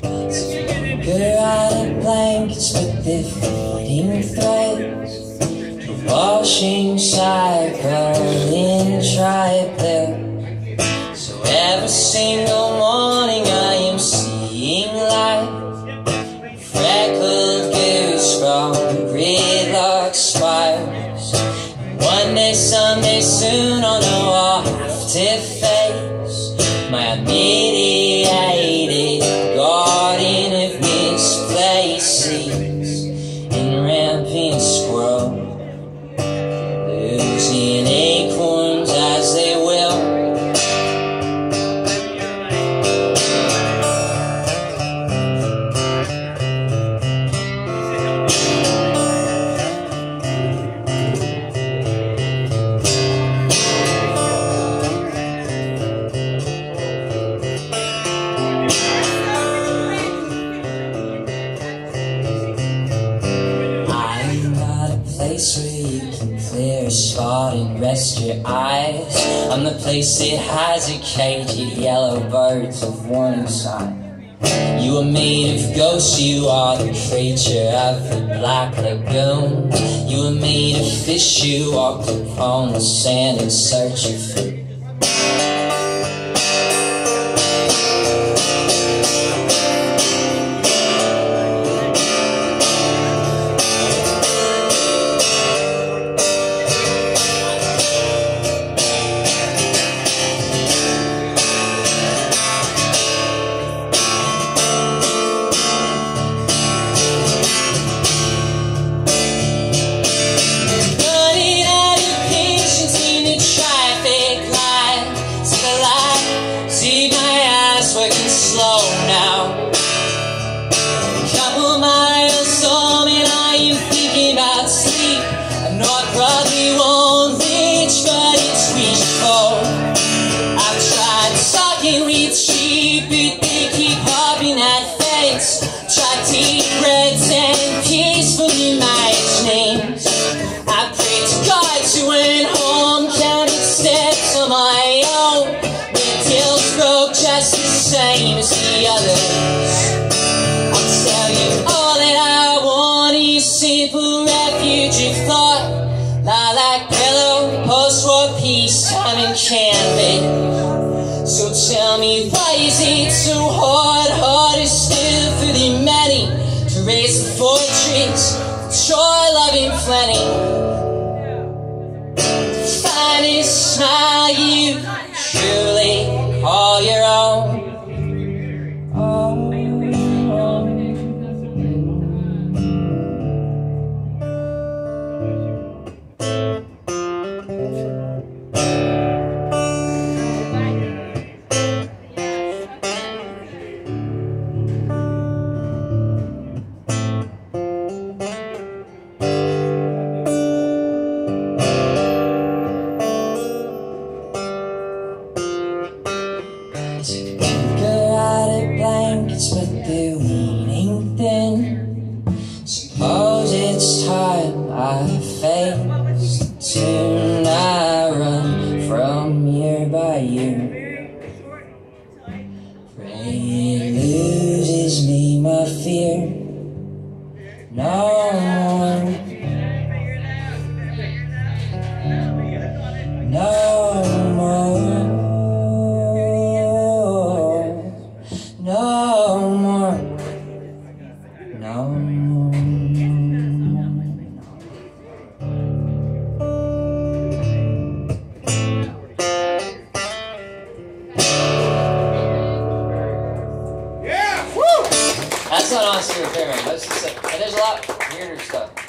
Finger out of blankets with their fading threads The washing cycle in triplete So every single morning I am seeing light. Freckled goose from gridlock spires One day, someday, soon I'll know I'll have to face place where you can clear a spot and rest your eyes. I'm the place that has a cage of yellow birds of warning sign. You are made of ghosts, you are the creature of the black lagoon. You are made of fish, you walked upon the sand in search of food. Same as the others. I'll tell you all that I want is simple refuge of thought. Lilac pillow, post-war peace, time in canvas. So tell me why is it so hard, harder still for the many to raise the fortress, joy, loving plenty. By year. Pray it loses me my fear. No That's not honestly repairman. That's just, and there's a lot weirder stuff.